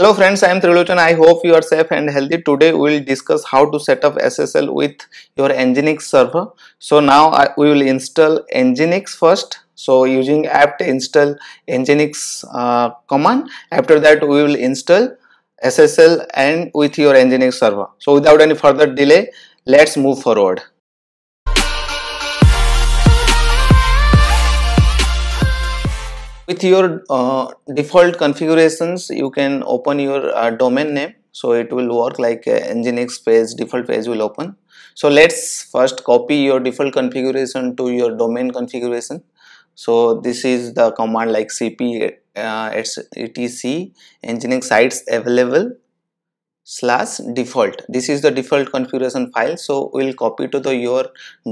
Hello friends, I am Trilochan. I hope you are safe and healthy. Today we will discuss how to set up SSL with your Nginx server. So now I, we will install Nginx first. So using apt install Nginx uh, command. After that we will install SSL and with your Nginx server. So without any further delay, let's move forward. With your uh, default configurations you can open your uh, domain name. So it will work like uh, nginx page default page will open. So let's first copy your default configuration to your domain configuration. So this is the command like cp uh, etc nginx sites available slash default. This is the default configuration file so we'll copy to the your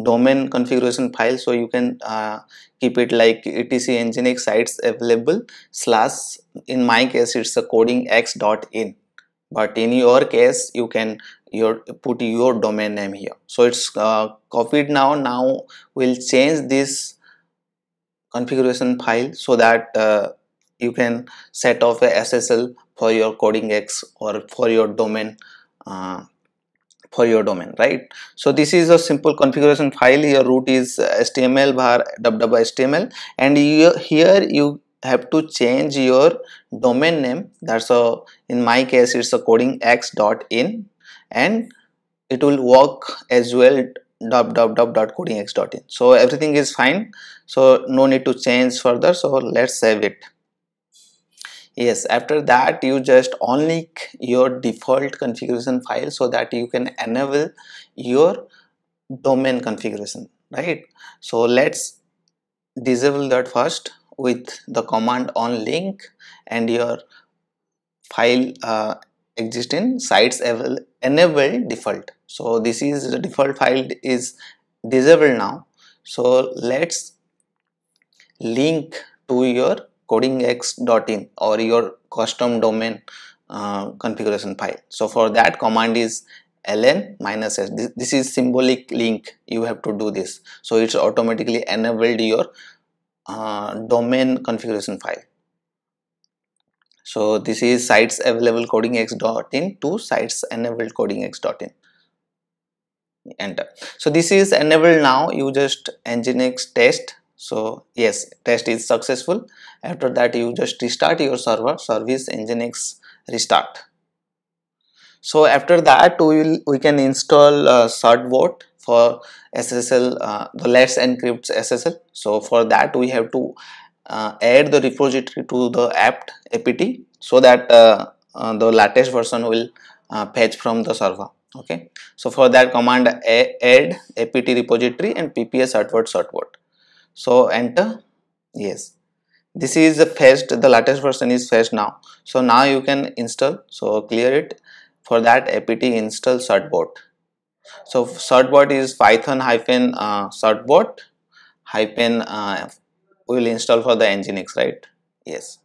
domain configuration file so you can uh, keep it like etc nginx sites available slash in my case it's a coding x dot in. But in your case you can your put your domain name here. So it's uh, copied now. Now we'll change this configuration file so that uh, you can set off a ssl for your coding x or for your domain uh, for your domain right? So this is a simple configuration file. Your root is html var www.html and you, here you have to change your domain name. That's a in my case it's a coding x.in and it will work as well www.codingx.in so everything is fine. So no need to change further. So let's save it yes after that you just only your default configuration file so that you can enable your domain configuration right? So let's disable that first with the command unlink and your file uh, exist in sites enable default. So this is the default file is disabled now. So let's link to your codingx.in or your custom domain uh, configuration file. So for that command is ln minus s. This, this, is symbolic link. You have to do this. So it's automatically enabled your uh, domain configuration file. So this is sites available codingx.in to sites enabled codingx.in enter. So this is enabled now. You just nginx test so yes test is successful. After that you just restart your server. Service nginx restart. So after that we will we can install uh, certbot for ssl uh, the let's encrypt ssl so for that we have to uh, add the repository to the apt apt so that uh, uh, the latest version will uh, fetch from the server. Okay? So for that command add apt repository and ppa certbot certbot so enter. Yes. This is the fetched the latest version is fetched now. So now you can install. So clear it. For that apt install certbot so certbot is python hyphen uh, certbot hyphen uh, we will install for the nginx right? Yes.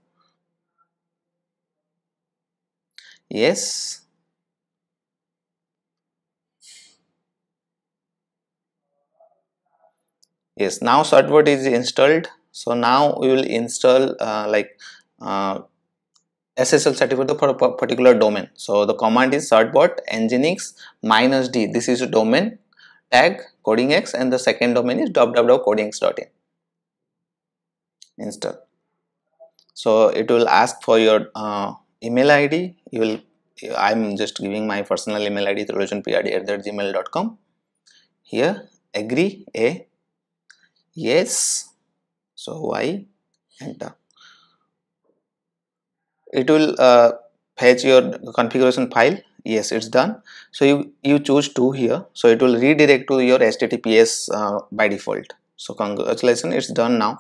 Yes yes now certbot is installed. So now we will install uh, like uh, SSL certificate for a particular domain. So the command is certbot nginx minus d. This is a domain tag codingx and the second domain is www.codingx.in install. So it will ask for your uh, email id you will i'm just giving my personal email id gmail.com here agree a yes. So y enter it will uh, fetch your configuration file. Yes it's done. So you you choose to here. So it will redirect to your https uh, by default. So congratulations it's done now.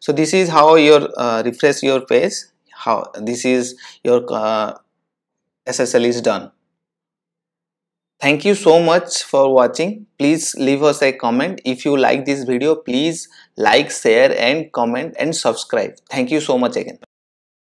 So this is how your uh, refresh your page. How this is your uh, ssl is done Thank you so much for watching. Please leave us a comment. If you like this video, please like, share and comment and subscribe. Thank you so much again.